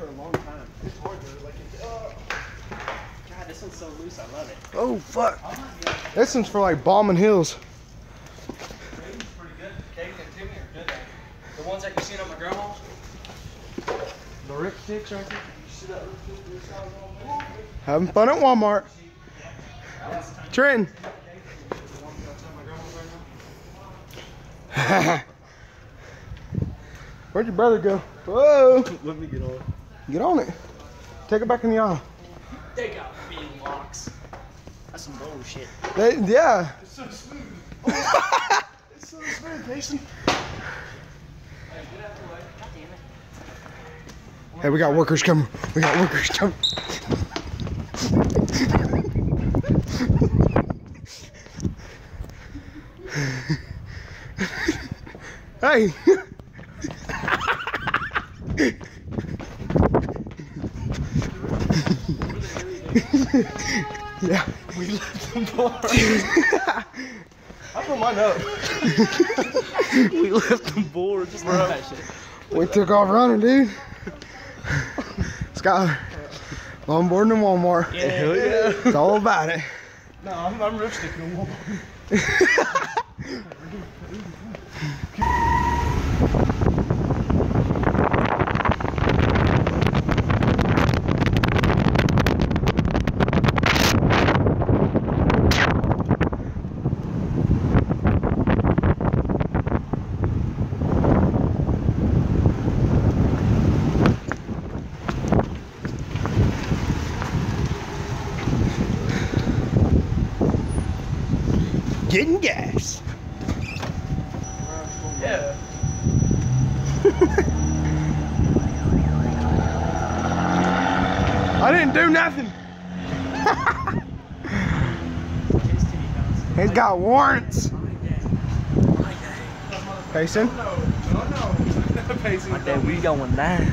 for a long time. It's hard though. Like, it's, uh, God, this one's so loose. I love it. Oh fuck. This one's for like bombing hills. Braden's pretty good. Kate and Timmy are good at it. The ones that you seen on my grandma's. The Rick sticks right there. You see that RipStik this size on there? Having fun at Walmart. Trenton. The one that's on my grandma's right now. Where'd your brother go? Whoa. Let me get on. Get on it. Take it back in the aisle. They got big locks. That's some bullshit. They, yeah. It's so smooth. it's so smooth, Mason. Hey, get out the way. God damn it. Hey, we got workers coming. We got workers coming. hey. yeah. We left them bar. I put mine up. we left them boards, bro. We took off running, dude. Scott, longboarding in Walmart. Yeah, hell yeah. It's all about it. No, I'm, I'm rip sticking them. Getting gas. Yeah. I didn't do nothing. He's got warrants. Payson? No, no, no. Pacing. Dad, we going down.